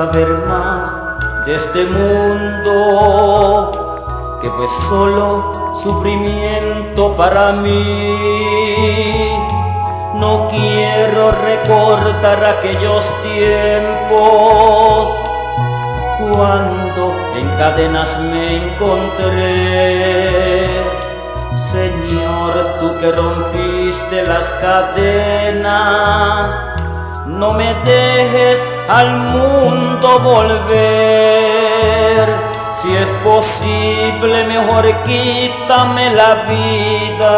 saber más de este mundo que fue solo sufrimiento para mí. No quiero recordar aquellos tiempos cuando en cadenas me encontré. Señor, tú que rompiste las cadenas, no me dejes al mundo volver. Si es posible, mejor quítame la vida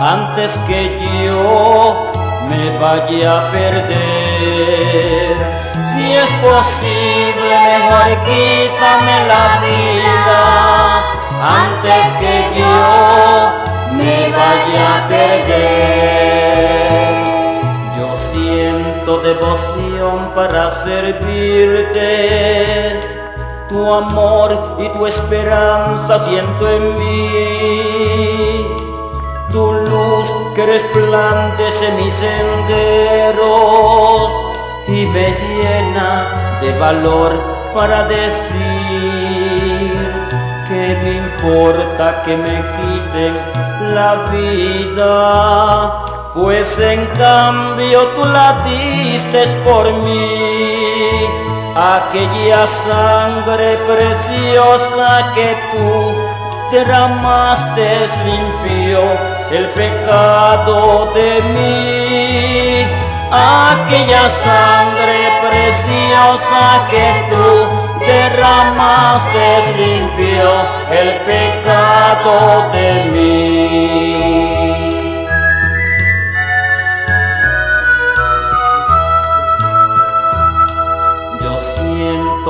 antes que yo me vaya a perder. Si es posible, mejor quítame la vida antes que yo me vaya a perder. Devoción para servirte, tu amor y tu esperanza siento en mí, tu luz que resplandece mis senderos y me llena de valor para decir que me importa que me quiten la vida, pues en cambio tú la diste por mí, aquella sangre preciosa que tú derramaste limpió el pecado de mí, aquella sangre preciosa que tú derramaste limpio el pecado de mí.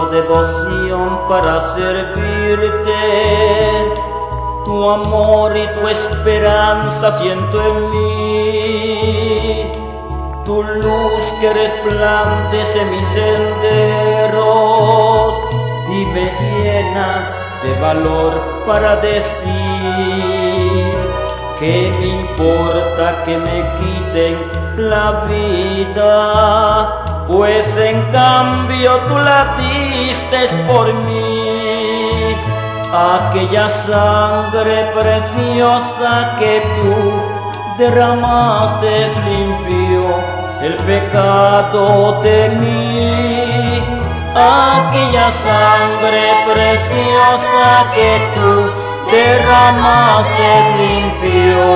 Devoción para servirte, tu amor y tu esperanza siento en mí. Tu luz que resplandece mis senderos y me llena de valor para decir que me importa que me quiten la vida, pues en cambio tú la diste por mí, aquella sangre preciosa que tú derramaste limpio el pecado de mí, aquella sangre preciosa que tú derramaste limpio